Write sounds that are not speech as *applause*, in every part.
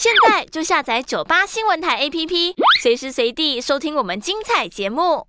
现在就下载九八新闻台 APP，随时随地收听我们精彩节目。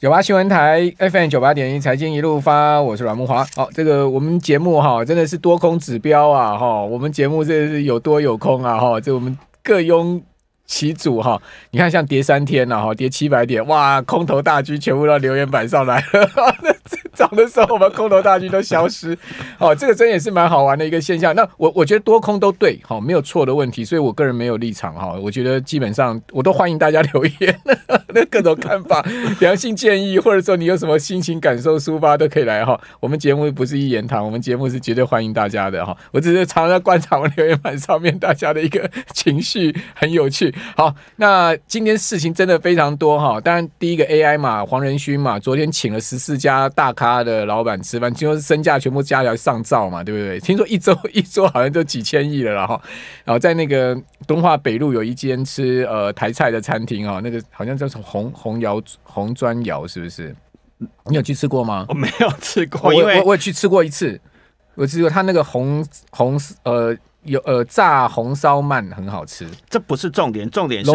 九八新闻台 FM 九八点一财经一路发，我是阮木华。好，这个我们节目哈，真的是多空指标啊哈，我们节目真的是有多有空啊哈，这我们各拥其主哈。你看像跌三天了哈，跌七百点，哇，空头大军全部到留言板上来了。*laughs* *laughs* 涨的时候，我们空头大军都消失，*laughs* 哦，这个真也是蛮好玩的一个现象。那我我觉得多空都对，好，没有错的问题，所以我个人没有立场哈。我觉得基本上我都欢迎大家留言，*laughs* 那各种看法、良性建议，或者说你有什么心情感受抒发都可以来哈。我们节目不是一言堂，我们节目是绝对欢迎大家的哈。我只是常常观察我留言板上面大家的一个情绪，很有趣。好，那今天事情真的非常多哈。当然第一个 AI 嘛，黄仁勋嘛，昨天请了十四家大咖。他的老板吃饭，听说是身价全部加起来上兆嘛，对不对？听说一周 *laughs* 一周好像就几千亿了，然后，然后在那个东华北路有一间吃呃台菜的餐厅啊，那个好像叫什么红红窑红砖窑，是不是？你有去吃过吗？我 *laughs* 没有吃过，我我我去吃过一次，我吃过他那个红红呃。有呃炸红烧鳗很好吃，这不是重点，重点是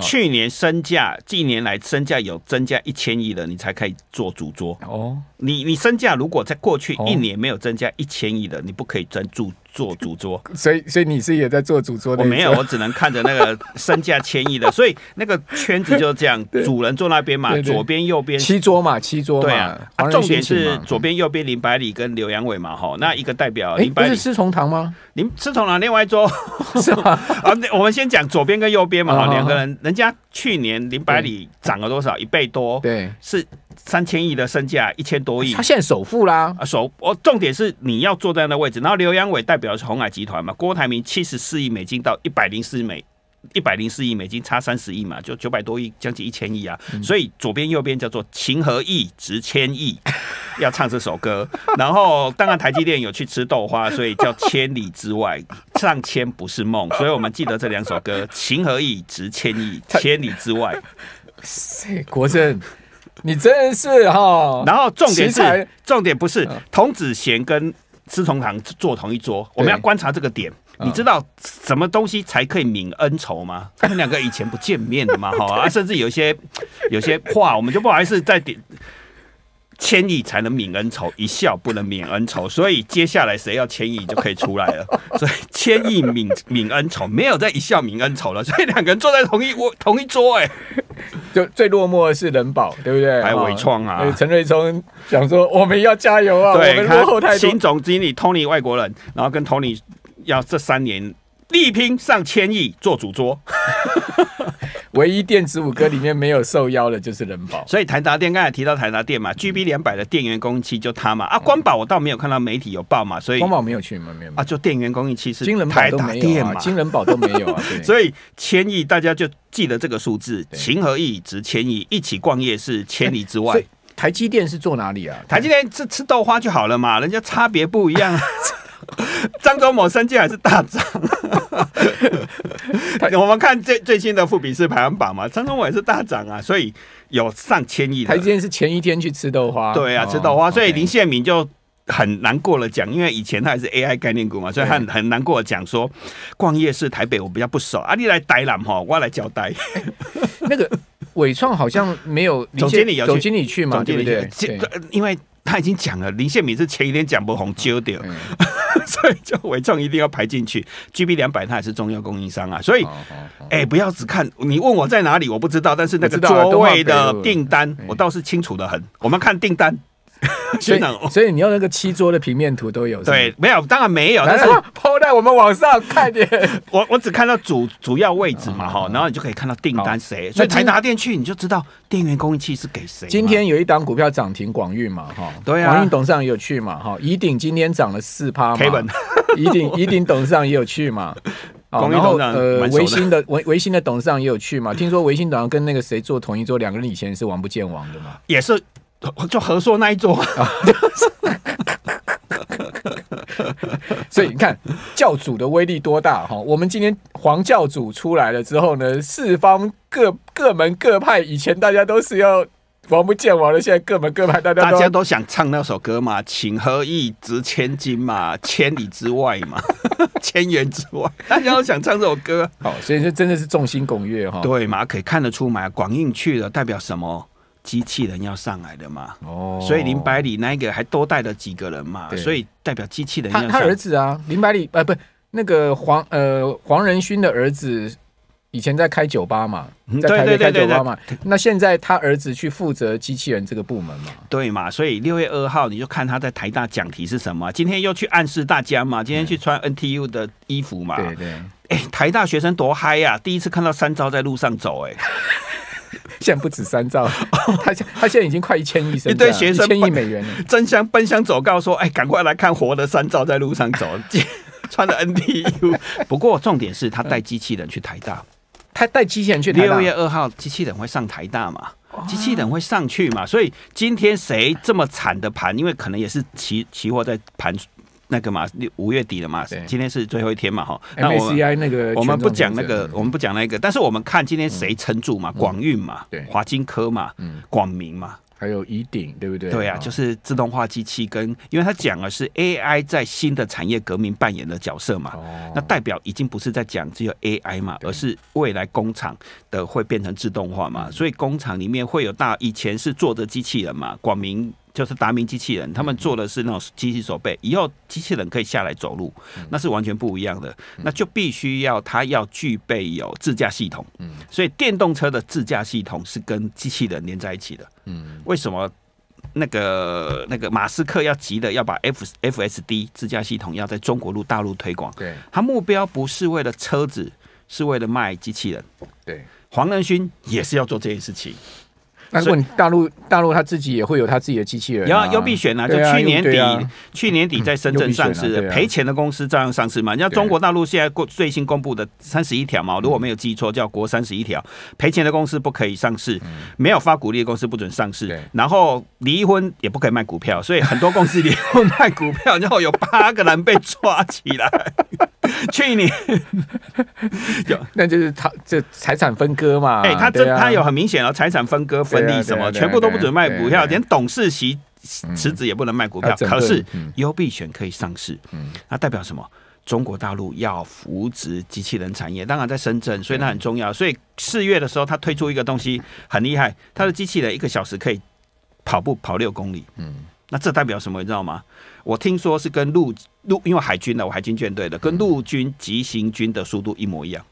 去年身价近年来身价有增加一千亿了，你才可以做主桌哦。你你身价如果在过去一年没有增加一千亿的，你不可以专注。做主桌，*laughs* 所以所以你是也在做主桌的？我没有，我只能看着那个身价千亿的，*laughs* 所以那个圈子就是这样，主人坐那边嘛，左边右边七桌嘛，七桌对啊。重点是左边右边林百里跟刘阳伟嘛，哈，那一个代表林百里是从堂吗？林是从堂，另外一桌 *laughs* 是吗？啊，我们先讲左边跟右边嘛，哈，两个人，人家去年林百里涨了多少？一倍多，对，是。三千亿的身价，一千多亿，他现在首富啦。啊，首，我重点是你要坐在那位置。然后刘阳伟代表的是红海集团嘛，郭台铭七十四亿美金到一百零四美，一百零四亿美金差三十亿嘛，就九百多亿，将近一千亿啊。所以左边右边叫做情和义值千亿，*laughs* 要唱这首歌。然后当然台积电有去吃豆花，所以叫千里之外，上千不是梦。所以我们记得这两首歌，*laughs* 情和义值千亿，千里之外。*laughs* 塞，国政。*laughs* 你真是哈，然后重点是重点不是童子贤跟司从堂坐同一桌，我们要观察这个点。你知道什么东西才可以泯恩仇吗？他们两个以前不见面的嘛，哈啊，甚至有些有些话，我们就不好意思再点。千亿才能泯恩仇，一笑不能泯恩仇，所以接下来谁要千亿就可以出来了。*laughs* 所以千亿泯泯恩仇，没有再一笑泯恩仇了。所以两个人坐在同一窝同一桌，哎，就最落寞的是人保，对不对？还有伟创啊，陈瑞聪想说我们要加油啊，对，落后太多。新总经理 Tony 外国人，然后跟 Tony 要这三年力拼上千亿做主桌。唯一电子五哥里面没有受邀的，就是人保。*laughs* 所以台达电刚才提到台达电嘛，GB 两百的电源供应器就它嘛。啊，光宝我倒没有看到媒体有报嘛，所以光宝没有去吗？没有啊，就电源供应器是金人宝都没有啊，金人宝都没有啊。*laughs* 所以千亿大家就记得这个数字，情和义值千亿，一起逛夜市千里之外。台积电是做哪里啊？台积电吃吃豆花就好了嘛，人家差别不一样。*laughs* *laughs* 张忠谋身价还是大涨，*laughs* *laughs* 我们看最最新的富比士排行榜嘛，张忠谋也是大涨啊，所以有上千亿。台积电是前一天去吃豆花，对啊，吃豆花，所以林宪明就很难过了，讲，因为以前他也是 AI 概念股嘛，所以很很难过讲说，逛夜市台北我比较不熟，啊，你来呆了哈，我来交代。那个伟创好像没有总经理总经理去嘛，对不对？因为他已经讲了，林宪敏是前一天讲不红揪掉。*laughs* 所以就伟创一定要排进去，GB 两百它也是重要供应商啊。所以，哎，不要只看你问我在哪里，我不知道。但是那个座位的订单，我倒是清楚的很。我们看订单。*laughs* 所以，所以你用那个七桌的平面图都有？对，没有，当然没有。但是抛在我们网上看点，*laughs* 我我只看到主主要位置嘛，哈，然后你就可以看到订单谁。所以台达电去，你就知道电源供应器是给谁。今天有一档股票涨停，广运嘛，哈，对啊，广运董事长也有去嘛，哈，怡鼎今天涨了四趴嘛，怡 *laughs* 鼎怡鼎董事长也有去嘛，然后呃，维新的维维新的董事长也有去嘛，听说维新董事长跟那个谁坐同一桌，两个人以前是王不见王的嘛，也是。就合硕那一桌，*laughs* 所以你看教主的威力多大哈！我们今天黄教主出来了之后呢，四方各各门各派，以前大家都是要王不见王的，现在各门各派大家大家都想唱那首歌嘛，情何以值千金嘛，千里之外嘛，千元之外，大家都想唱这首歌。好，所以这真的是众星拱月哈。对嘛，可以看得出嘛，广印去了代表什么？机器人要上来的嘛。哦，所以林百里那一个还多带了几个人嘛，所以代表机器人。他他儿子啊，林百里呃不，那个黄呃黄仁勋的儿子。以前在开酒吧嘛，在台北开酒吧嘛，那现在他儿子去负责机器人这个部门嘛，对嘛？所以六月二号你就看他在台大讲题是什么，今天又去暗示大家嘛，今天去穿 NTU 的衣服嘛，对对，哎，台大学生多嗨呀！第一次看到三招在路上走，哎，现在不止三兆，*laughs* 他他现在已经快一千亿，一堆学生一千亿美元了，争相奔相走告说，哎，赶快来看活的三兆在路上走，*laughs* 穿的 NTU。不过重点是他带机器人去台大。他带机器人去台大。六月二号，机器人会上台大嘛？机器人会上去嘛？所以今天谁这么惨的盘？因为可能也是期期货在盘那个嘛，五月底了嘛。今天是最后一天嘛？哈。那我们那个我们不讲那个，我们不讲那个，但是我们看今天谁撑住嘛？广运嘛？对，华金科嘛？嗯，广明嘛？还有乙鼎，对不对？对啊，就是自动化机器跟，因为他讲的是 AI 在新的产业革命扮演的角色嘛，那代表已经不是在讲只有 AI 嘛，而是未来工厂的会变成自动化嘛，所以工厂里面会有大以前是做着机器人嘛，广明。就是达明机器人，他们做的是那种机器手背，以后机器人可以下来走路，那是完全不一样的。那就必须要它要具备有自驾系统，嗯，所以电动车的自驾系统是跟机器人连在一起的，嗯，为什么那个那个马斯克要急的要把 F F S D 自驾系统要在中国路大陆推广？对，他目标不是为了车子，是为了卖机器人。对，黄仁勋也是要做这件事情。那如果你大陆大陆他自己也会有他自己的机器人，有优必选啊，就去年底去年底在深圳上市，赔钱的公司照样上市嘛。你像中国大陆现在过最新公布的三十一条嘛，如果没有记错，叫国三十一条，赔钱的公司不可以上市，没有发股利的公司不准上市，然后离婚也不可以卖股票，所以很多公司离婚卖股票，然后有 *laughs* 八个人被抓起来。*laughs* 去年有，*laughs* 那就是他这财产分割嘛？哎，他这他有很明显的财产分割分立什么，全部都不准卖股票，连董事席辞职也不能卖股票。可是优必选可以上市，那代表什么？中国大陆要扶植机器人产业，当然在深圳，所以那很重要。所以四月的时候，他推出一个东西很厉害，他的机器人一个小时可以跑步跑六公里。嗯，那这代表什么？你知道吗？我听说是跟陆陆，因为海军的，我海军舰队的，跟陆军急行军的速度一模一样，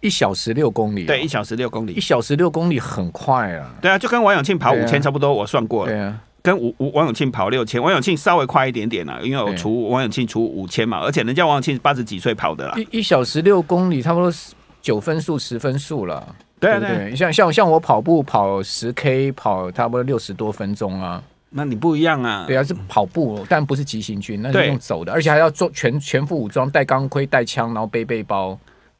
一小时六公里。对，一小时六公里，一小时六公里很快啊。对啊，就跟王永庆跑五千差不多，我算过了。对啊，跟吴吴王永庆跑六千，王永庆稍微快一点点了，因为我除王永庆除五千嘛，而且人家王永庆八十几岁跑的啦。一一小时六公里，差不多九分数、十分数了。对啊，对，像像像我跑步跑十 K，跑差不多六十多分钟啊。那你不一样啊！对啊，是跑步，但不是急行军，那是用走的，而且还要做全全副武装，带钢盔、带枪，然后背背包。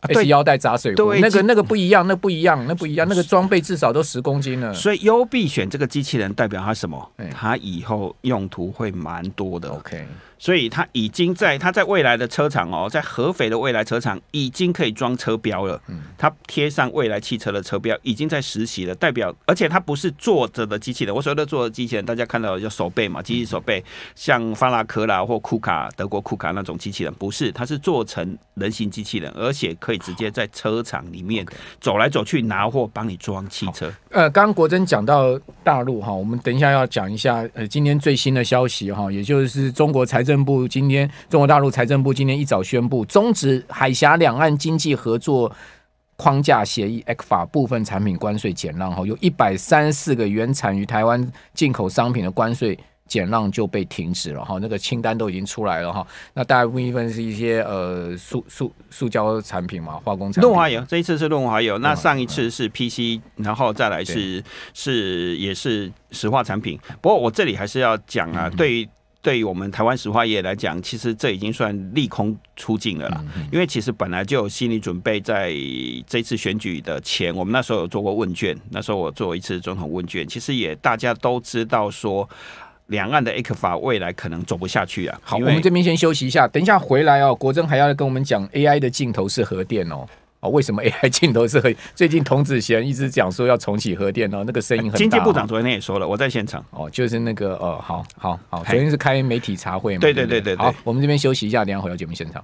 对腰带砸水壶，那个那个不一样，那不一样，那不一样，那个装备至少都十公斤了。所以优必选这个机器人代表它什么？它以后用途会蛮多的。OK，所以它已经在它在未来的车厂哦，在合肥的未来车厂已经可以装车标了。嗯，它贴上未来汽车的车标，已经在实习了。代表，而且它不是坐着的机器人。我所谓的坐着机器人，大家看到叫手背嘛，机器手背，像法拉科啦或库卡德国库卡那种机器人，不是，它是做成人形机器人，而且可。可以直接在车厂里面走来走去拿货，帮你装汽车。呃，刚刚国珍讲到大陆哈，我们等一下要讲一下呃今天最新的消息哈，也就是中国财政部今天中国大陆财政部今天一早宣布终止海峡两岸经济合作框架协议 （ECFA） 部分产品关税减让哈，有一百三十四个原产于台湾进口商品的关税。减让就被停止了哈，那个清单都已经出来了哈。那大部分是一些呃塑塑塑胶产品嘛，化工产品。润滑油这一次是润滑油，那上一次是 PC，然后再来是是也是石化产品。不过我这里还是要讲啊，对于对于我们台湾石化业来讲，其实这已经算利空出尽了啦。因为其实本来就有心理准备，在这次选举的前，我们那时候有做过问卷，那时候我做一次总统问卷，其实也大家都知道说。两岸的 A 克法未来可能走不下去啊！好，我们这边先休息一下，等一下回来哦。国珍还要跟我们讲 AI 的镜头是核电哦。哦，为什么 AI 镜头是核？*laughs* 最近童子贤一直讲说要重启核电哦，那个声音很大。经济部长昨天也说了，我在现场哦，就是那个哦，好好好，昨天是开媒体茶会嘛？对对对对。好，我们这边休息一下，等下回到节目现场。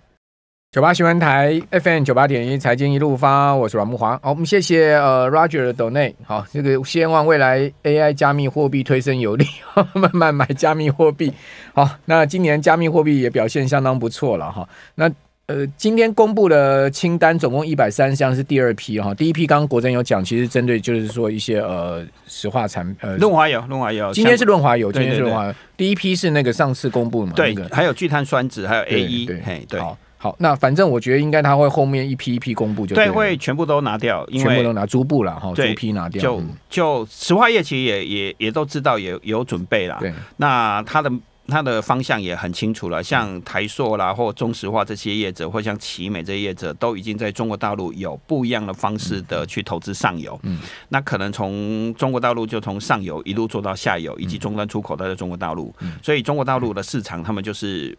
九八新闻台 FM 九八点一财经一路发，我是阮木华。好，我们谢谢呃 Roger 的 Donate。好，这个希望未来 AI 加密货币推升有力，*laughs* 慢慢买加密货币。好，那今年加密货币也表现相当不错了哈。那呃，今天公布的清单总共一百三十项，是第二批哈。第一批刚刚国珍有讲，其实针对就是说一些呃石化产呃润滑油，润滑油。今天是润滑油，今天是润滑油。第一批是那个上次公布的嘛？对，还有聚碳酸酯，还有 A 一，对，对。好，那反正我觉得应该他会后面一批一批公布，就对，会全部都拿掉，全部都拿逐步了哈，逐批拿掉。就就石化业其实也也也都知道，也有准备啦。对，那他的他的方向也很清楚了，像台塑啦或中石化这些业者，或像奇美这些业者，都已经在中国大陆有不一样的方式的去投资上游。嗯，那可能从中国大陆就从上游一路做到下游，以及终端出口都在中国大陆。所以中国大陆的市场，他们就是。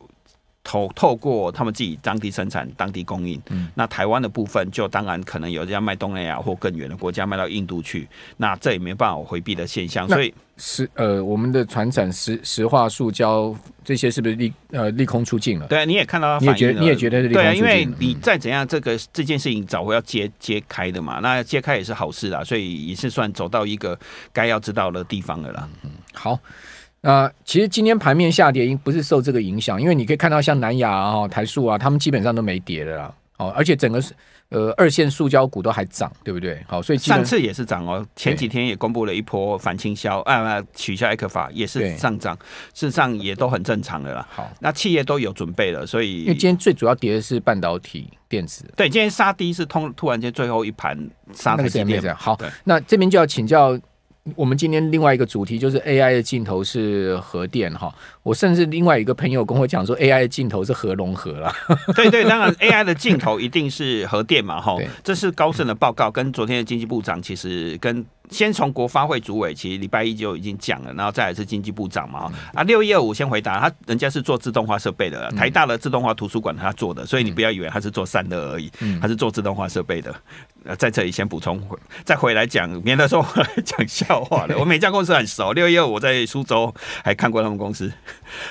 透透过他们自己当地生产、当地供应，那台湾的部分就当然可能有人家卖东南亚或更远的国家卖到印度去，那这也没办法回避的现象。所以石呃，我们的船产石石化、塑胶这些是不是利呃利空出尽了？对，你也看到，你也觉得你也觉得是利空出尽？对，因为你再怎样，这个这件事情早会要揭揭开的嘛，那揭开也是好事啦，所以也是算走到一个该要知道的地方了啦。嗯，好。那其实今天盘面下跌，因不是受这个影响，因为你可以看到像南亚啊、台塑啊，他们基本上都没跌的啦。哦，而且整个是呃二线塑胶股都还涨，对不对？好，所以上次也是涨哦。前几天也公布了一波反倾销，啊，取消艾克法也是上涨，事实上也都很正常的啦。好，那企业都有准备了，所以因为今天最主要跌的是半导体电子。对，今天杀低是通突然间最后一盘杀的这样。好，那这边就要请教。我们今天另外一个主题就是 AI 的镜头是核电哈，我甚至另外一个朋友跟我讲说 AI 的镜头是核融合了。*laughs* 对对，当然 AI 的镜头一定是核电嘛哈，这是高盛的报告，跟昨天的经济部长其实跟。先从国发会主委，其实礼拜一就已经讲了，然后再来是经济部长嘛。啊，六一二五先回答，他人家是做自动化设备的，台大的自动化图书馆他做的，所以你不要以为他是做散热而已，他是做自动化设备的。呃，在这里先补充，再回来讲，免得说我讲笑话了。*laughs* 我每家公司很熟，六一二我在苏州还看过他们公司。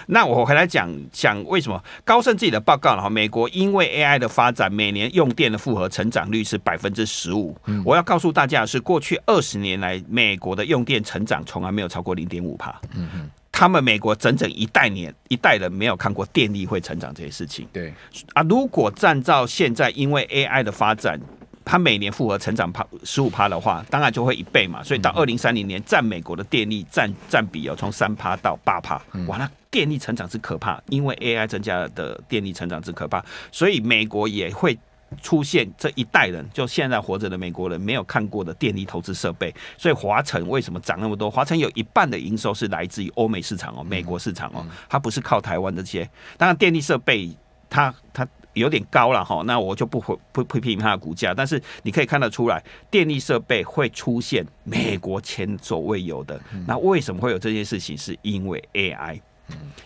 那我回来讲讲为什么高盛自己的报告，然后美国因为 AI 的发展，每年用电的复合成长率是百分之十五。我要告诉大家的是，过去二十年。年来，美国的用电成长从来没有超过零点五帕。嗯嗯，他们美国整整一代年一代人没有看过电力会成长这些事情。对啊，如果站照现在，因为 AI 的发展，它每年复合成长帕十五帕的话，当然就会一倍嘛。所以到二零三零年，占美国的电力占占比哦，从三帕到八帕。哇，那电力成长是可怕，因为 AI 增加的电力成长是可怕，所以美国也会。出现这一代人，就现在活着的美国人没有看过的电力投资设备，所以华晨为什么涨那么多？华晨有一半的营收是来自于欧美市场哦，美国市场哦，它不是靠台湾这些。当然，电力设备它它有点高了哈，那我就不会不不批评它的股价。但是你可以看得出来，电力设备会出现美国前所未有的。那为什么会有这件事情？是因为 AI。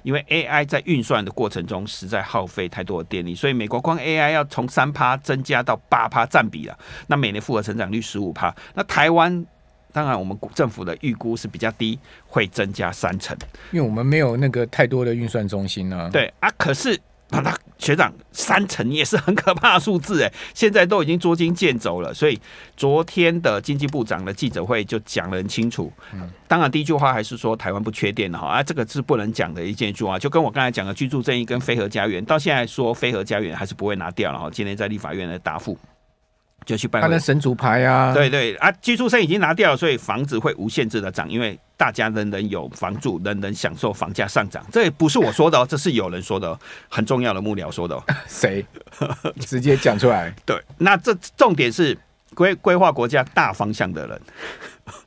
因为 AI 在运算的过程中实在耗费太多的电力，所以美国光 AI 要从三趴增加到八趴占比了。那每年复合成长率十五趴，那台湾当然我们政府的预估是比较低，会增加三成，因为我们没有那个太多的运算中心呢。对啊，可是。学长三成也是很可怕的数字哎，*laughs* 现在都已经捉襟见肘了。所以昨天的经济部长的记者会就讲得很清楚。嗯，当然第一句话还是说台湾不缺电的哈，啊，这个是不能讲的一件句话。就跟我刚才讲的居住正义跟飞核家园，到现在说飞核家园还是不会拿掉了哈。今天在立法院的答复。就去办他的神主牌啊，对对啊，居住证已经拿掉了，所以房子会无限制的涨，因为大家人人有房住，人人享受房价上涨。这也不是我说的哦，这是有人说的，很重要的幕僚说的。*laughs* 谁？直接讲出来。*laughs* 对，那这重点是规规划国家大方向的人。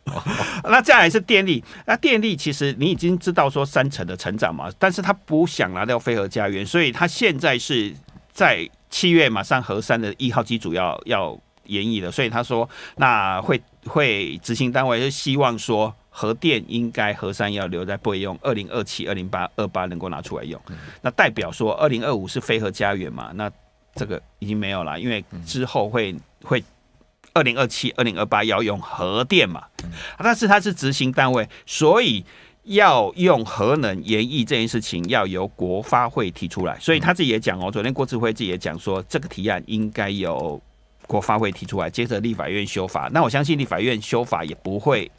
*laughs* 那再来是电力，那电力其实你已经知道说三成的成长嘛，但是他不想拿掉飞核家园，所以他现在是在。七月马上核三的一号机组要要延役了，所以他说那会会执行单位就希望说核电应该核三要留在备用，二零二七、二零八二八能够拿出来用。那代表说二零二五是非核家园嘛？那这个已经没有了，因为之后会会二零二七、二零二八要用核电嘛，但是它是执行单位，所以要用核能延役这件事情要由国发会提出来，所以他自己也讲哦，昨天郭志辉自己也讲说，这个提案应该由国发会提出来，接着立法院修法，那我相信立法院修法也不会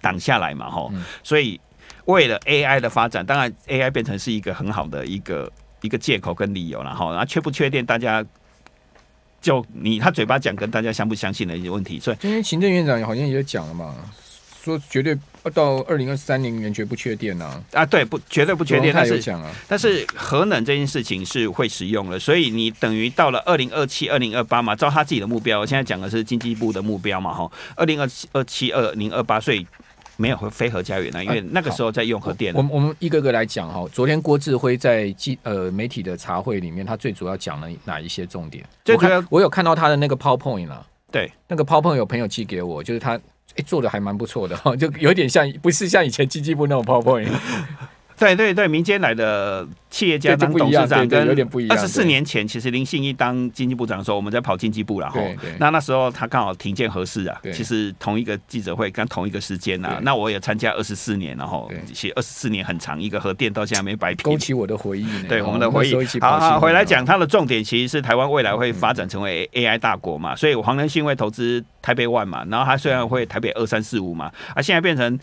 挡下来嘛，吼，所以为了 AI 的发展，当然 AI 变成是一个很好的一个一个借口跟理由了，哈，那确不确定大家。就你他嘴巴讲跟大家相不相信的一些问题，所以今天行政院长好像也讲了嘛，说绝对到二零二三年完全不缺电呐啊，对，不绝对不缺电，但是讲啊，但是核能这件事情是会使用的，所以你等于到了二零二七、二零二八嘛，照他自己的目标，我现在讲的是经济部的目标嘛，哈，二零二七、二七、二零二八，所以。没有和非核家园啊，因为那个时候在用核电。我们我们一个个来讲哈。昨天郭志辉在记呃媒体的茶会里面，他最主要讲了哪一些重点？我看我有看到他的那个 PowerPoint 了。对，那个 PowerPoint 有朋友寄给我，就是他哎做的还蛮不错的哈，就有点像不是像以前经济部那种 PowerPoint。对对对，民间来的企业家当董事长，跟二十四年前，其实林信一当经济部长的时候，我们在跑经济部然后那那时候他刚好停建合适啊，其实同一个记者会跟同一个时间啊，那我也参加二十四年，然后其实二十四年很长，一个核电到现在没白勾起我的回忆。对我们的回忆，好好回来讲，它的重点其实是台湾未来会发展成为 AI 大国嘛，所以黄仁勋会投资台北万嘛，然后他虽然会台北二三四五嘛，啊现在变成。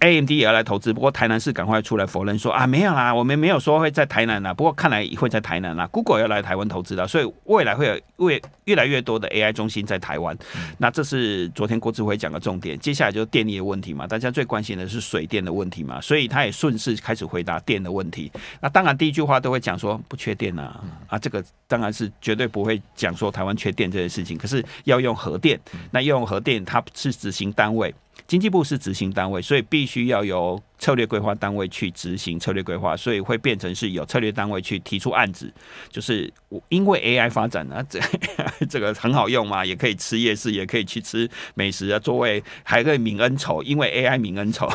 A M D 也要来投资，不过台南市赶快出来否认说啊，没有啦，我们没有说会在台南啦。不过看来会在台南啦。Google 要来台湾投资的，所以未来会有越越来越多的 A I 中心在台湾。那这是昨天郭志辉讲的重点。接下来就是电力的问题嘛，大家最关心的是水电的问题嘛，所以他也顺势开始回答电的问题。那当然第一句话都会讲说不缺电啊，啊，这个当然是绝对不会讲说台湾缺电这件事情。可是要用核电，那用核电它是执行单位。经济部是执行单位，所以必须要由策略规划单位去执行策略规划，所以会变成是有策略单位去提出案子。就是因为 AI 发展啊，*laughs* 这这个很好用嘛，也可以吃夜市，也可以去吃美食啊，作为还可以泯恩仇，因为 AI 泯恩仇，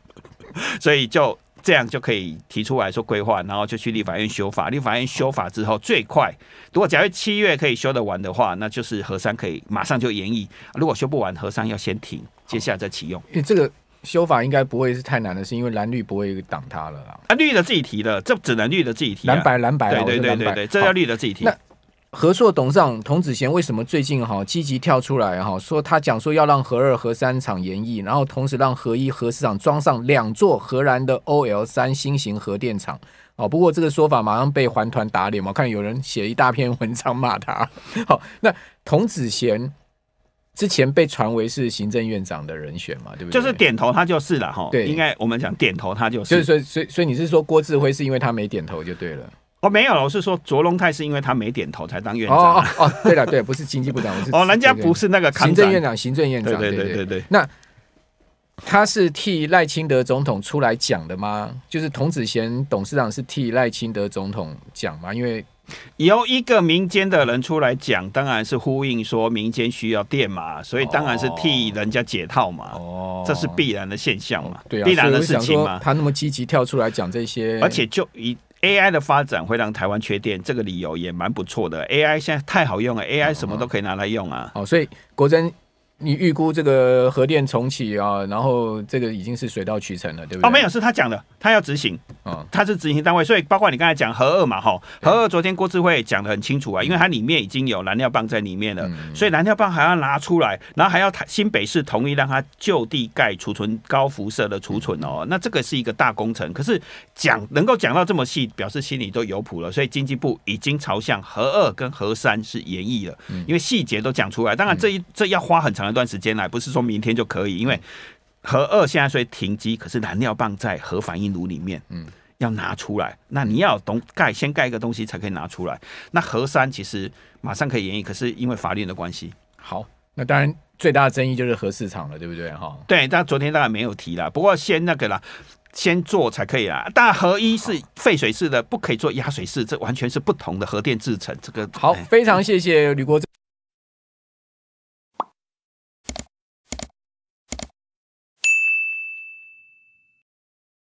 *laughs* 所以就。这样就可以提出来说规划，然后就去立法院修法。立法院修法之后，最快如果假如七月可以修得完的话，那就是核三可以马上就延役。如果修不完，核三要先停，接下来再启用。因为这个修法应该不会是太难的，是因为蓝绿不会挡它了啦。啊，绿的自己提的，这只能绿的自己提。蓝白蓝白，对对对对对，这要绿的自己提。那和硕董事长童子贤为什么最近哈积极跳出来哈说他讲说要让核二核三厂延役，然后同时让核一核四厂装上两座荷兰的 OL 三新型核电厂哦。不过这个说法马上被环团打脸嘛，看有人写一大篇文章骂他。好，那童子贤之前被传为是行政院长的人选嘛，对不对？就是点头他就是了哈。对，应该我们讲点头他就是。就是所以所以所以你是说郭志辉是因为他没点头就对了。哦，没有了。我是说，卓龙泰是因为他没点头才当院长。哦哦哦，对了，对，不是经济部长，我是哦，人家不是那个行政院长，行政院长，对对对对。那他是替赖清德总统出来讲的吗？就是童子贤董事长是替赖清德总统讲吗？因为由一个民间的人出来讲，当然是呼应说民间需要电嘛，所以当然是替人家解套嘛。哦，这是必然的现象嘛，对啊必然的事情嘛。他那么积极跳出来讲这些，而且就以。AI 的发展会让台湾缺电，这个理由也蛮不错的。AI 现在太好用了，AI 什么都可以拿来用啊。哦，所以国珍。你预估这个核电重启啊，然后这个已经是水到渠成了，对不对？哦，没有，是他讲的，他要执行，嗯，他是执行单位，所以包括你刚才讲核二嘛，哈，核二昨天郭智慧讲的很清楚啊，因为它里面已经有燃料棒在里面了，所以燃料棒还要拿出来，然后还要新北市同意让它就地盖储存高辐射的储存哦，那这个是一个大工程。可是讲能够讲到这么细，表示心里都有谱了，所以经济部已经朝向核二跟核三是演绎了，因为细节都讲出来。当然这一这要花很长。一段时间来，不是说明天就可以，因为核二现在虽停机，可是燃料棒在核反应炉里面，嗯，要拿出来，那你要懂盖，先盖一个东西才可以拿出来。那核三其实马上可以演绎，可是因为法律的关系，好，那当然最大的争议就是核市场了，对不对？哈，对，但昨天当然没有提了，不过先那个啦。先做才可以啊！但核一是废水式的，不可以做压水式，这完全是不同的核电制成。这个好，非常谢谢吕国。